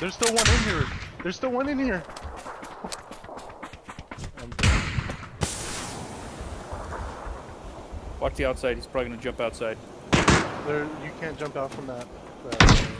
There's still one in here. There's still one in here. Watch the outside. He's probably gonna jump outside. There, you can't jump out from that. that